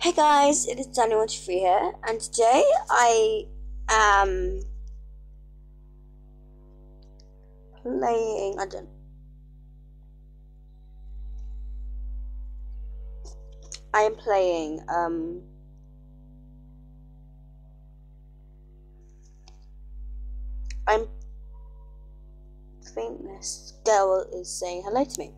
Hey guys, it is Danny123 here, and today I am playing. I don't. I am playing. Um. I'm. I think this girl is saying hello to me.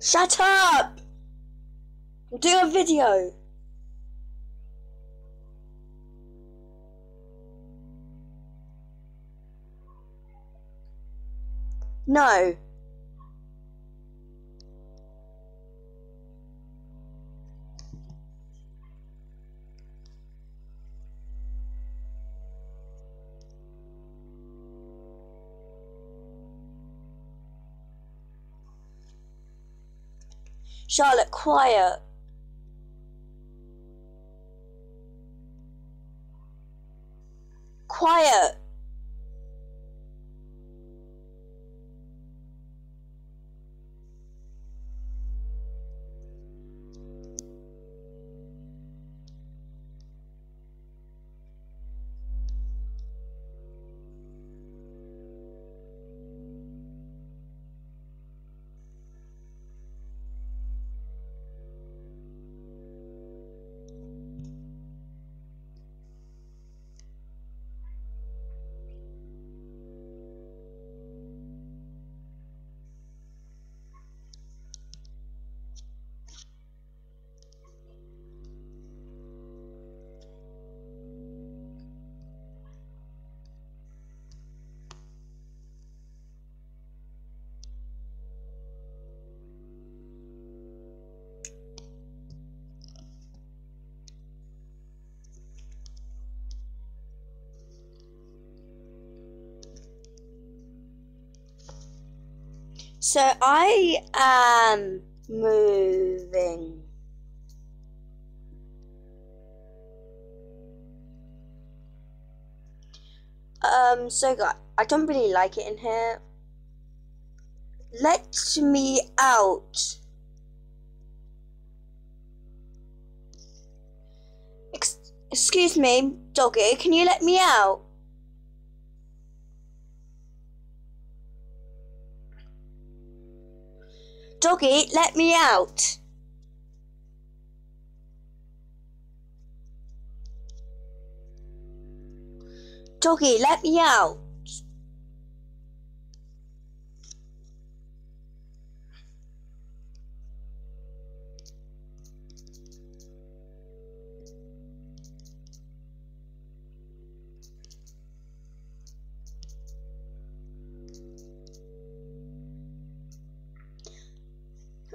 Shut up! Doing a video. No. Charlotte, quiet. Quiet. So I am moving. Um, so guys, I don't really like it in here. Let me out. Ex excuse me, doggy, can you let me out? Doggy, let me out. Doggy, let me out.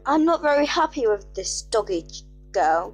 I'm not very happy with this doggy girl.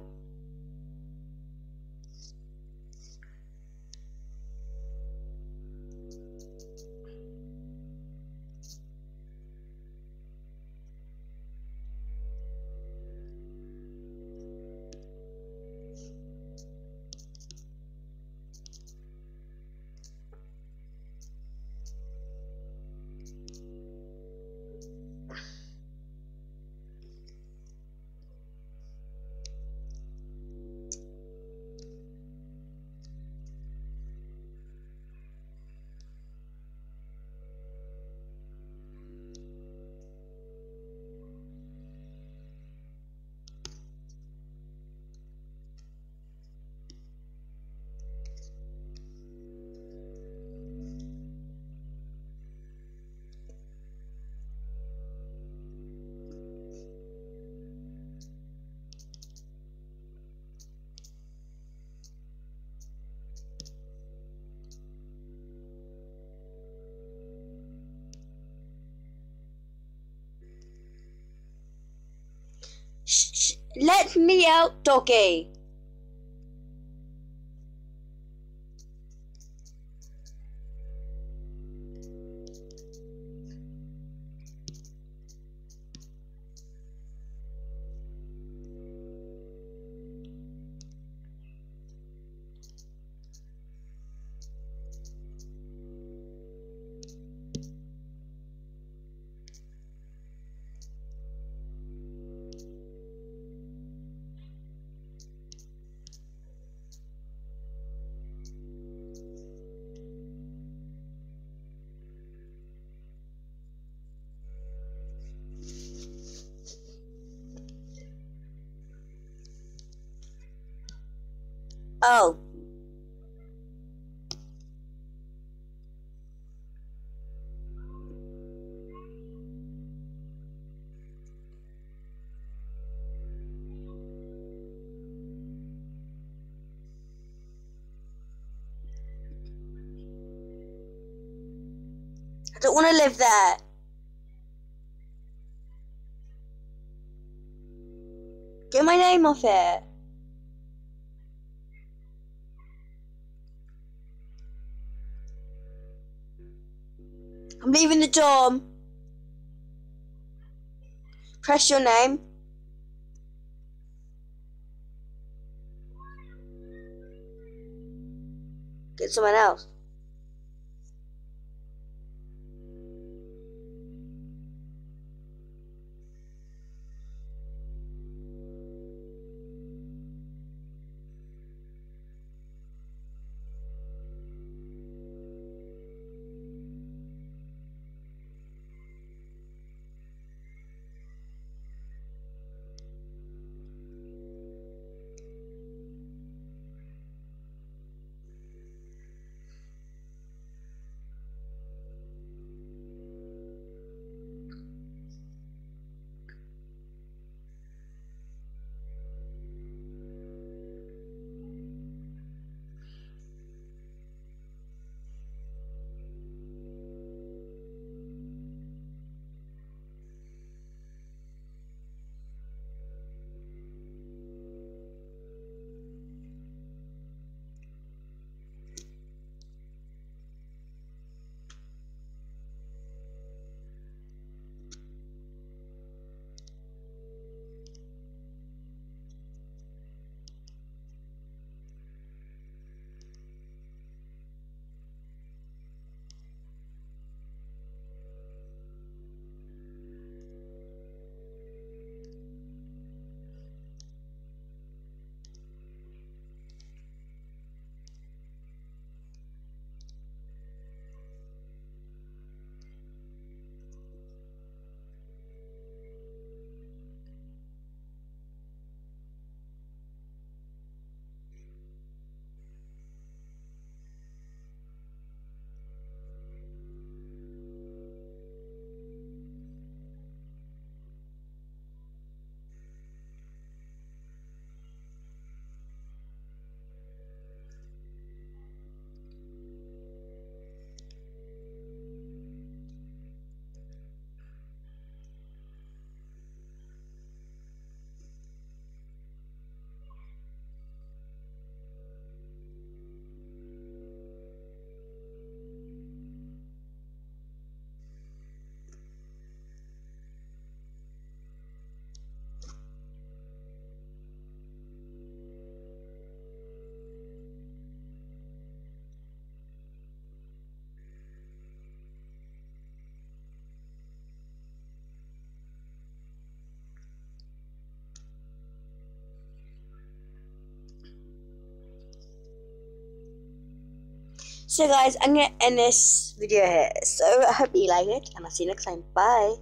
Let me out, doggy. Oh. I don't want to live there. Get my name off it. I'm leaving the dorm. Press your name. Get someone else. So guys, I'm to end this video here. So I hope you like it and I'll see you next time. Bye.